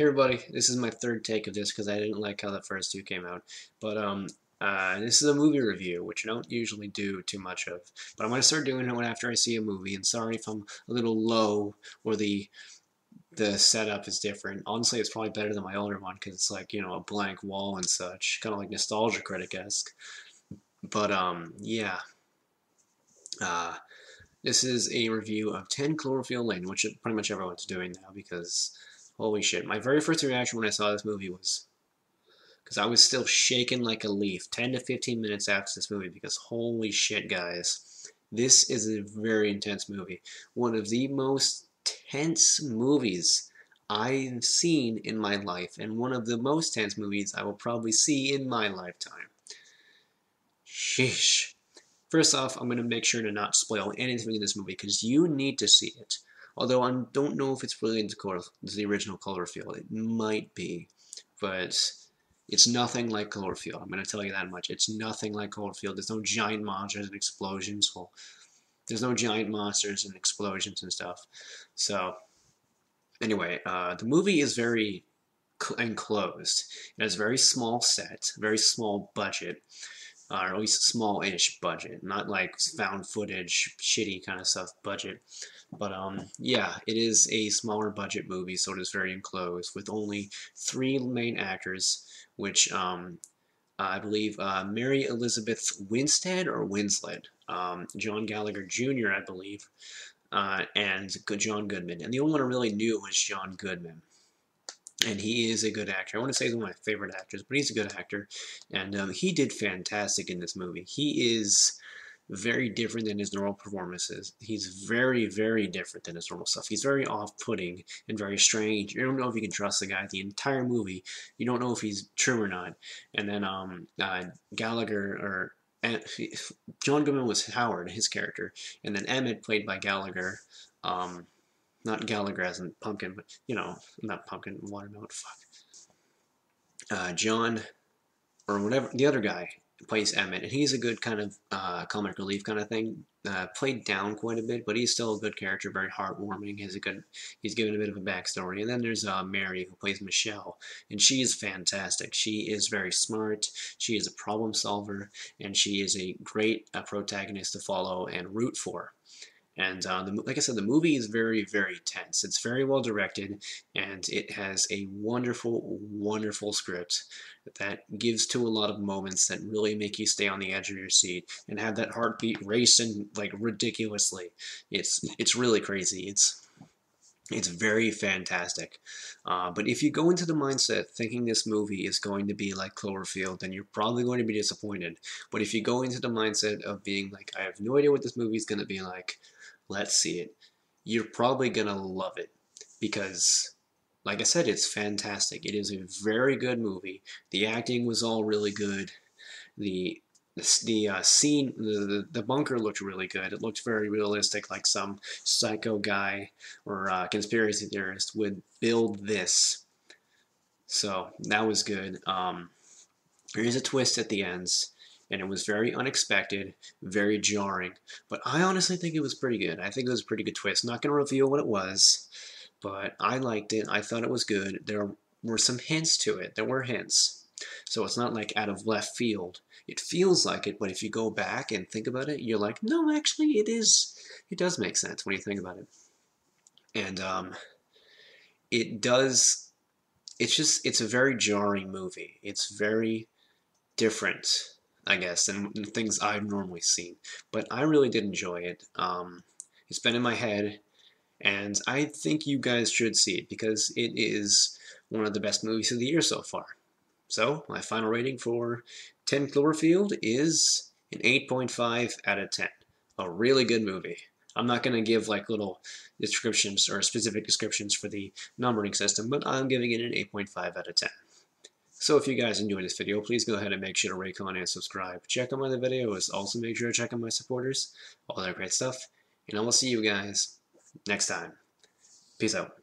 Hey everybody, this is my third take of this because I didn't like how the first two came out. But um, uh, this is a movie review, which I don't usually do too much of. But I'm going to start doing it after I see a movie. And sorry if I'm a little low or the the setup is different. Honestly, it's probably better than my older one because it's like, you know, a blank wall and such. Kind of like Nostalgia Critic-esque. But um, yeah. Uh, this is a review of 10 Cloverfield Lane, which pretty much everyone's doing now because Holy shit. My very first reaction when I saw this movie was because I was still shaking like a leaf 10 to 15 minutes after this movie because holy shit, guys. This is a very intense movie. One of the most tense movies I've seen in my life, and one of the most tense movies I will probably see in my lifetime. Sheesh. First off, I'm going to make sure to not spoil anything in this movie because you need to see it. Although I don't know if it's related to the original Cloverfield. It might be, but it's nothing like Cloverfield. I'm going to tell you that much. It's nothing like Cloverfield. There's no giant monsters and explosions. Well, there's no giant monsters and explosions and stuff. So, anyway, uh, the movie is very enclosed. It has a very small set, very small budget uh, or at least small-ish budget, not like found footage, shitty kind of stuff budget. But um, yeah, it is a smaller budget movie, so it is very enclosed with only three main actors, which um, I believe uh, Mary Elizabeth Winstead or Winslet, um, John Gallagher Jr. I believe, uh, and John Goodman. And the only one I really knew was John Goodman and he is a good actor. I want to say he's one of my favorite actors, but he's a good actor, and um, he did fantastic in this movie. He is very different than his normal performances. He's very, very different than his normal stuff. He's very off-putting and very strange. You don't know if you can trust the guy the entire movie. You don't know if he's true or not. And then um, uh, Gallagher or and John Goodman was Howard, his character, and then Emmett, played by Gallagher. Um, not Gallagher as in pumpkin, but you know, not pumpkin, watermelon. Fuck. Uh, John, or whatever the other guy plays Emmett, and he's a good kind of uh, comic relief kind of thing. Uh, played down quite a bit, but he's still a good character, very heartwarming. He's a good, he's given a bit of a backstory. And then there's uh, Mary who plays Michelle, and she is fantastic. She is very smart. She is a problem solver, and she is a great uh, protagonist to follow and root for. And uh, the, like I said, the movie is very, very tense. It's very well directed, and it has a wonderful, wonderful script that gives to a lot of moments that really make you stay on the edge of your seat and have that heartbeat racing like ridiculously. It's it's really crazy. It's it's very fantastic. Uh, but if you go into the mindset thinking this movie is going to be like Cloverfield, then you're probably going to be disappointed. But if you go into the mindset of being like, I have no idea what this movie is going to be like, let's see it, you're probably going to love it because like I said, it's fantastic. It is a very good movie. The acting was all really good. The the, uh, scene, the, the bunker looked really good. It looked very realistic, like some psycho guy or uh, conspiracy theorist would build this. So that was good. Um, there is a twist at the ends and it was very unexpected, very jarring. But I honestly think it was pretty good. I think it was a pretty good twist. Not going to reveal what it was, but I liked it. I thought it was good. There were some hints to it. There were hints. So it's not like out of left field. It feels like it, but if you go back and think about it, you're like, no, actually, it is. It does make sense when you think about it. And um, it does. It's just. It's a very jarring movie. It's very different I guess, and things I've normally seen. But I really did enjoy it. Um, it's been in my head, and I think you guys should see it because it is one of the best movies of the year so far. So, my final rating for 10 Cloverfield is an 8.5 out of 10. A really good movie. I'm not going to give like little descriptions or specific descriptions for the numbering system, but I'm giving it an 8.5 out of 10. So if you guys enjoyed this video, please go ahead and make sure to rate, comment, and subscribe. Check out my other videos. Also make sure to check out my supporters. All that great stuff. And I will see you guys next time. Peace out.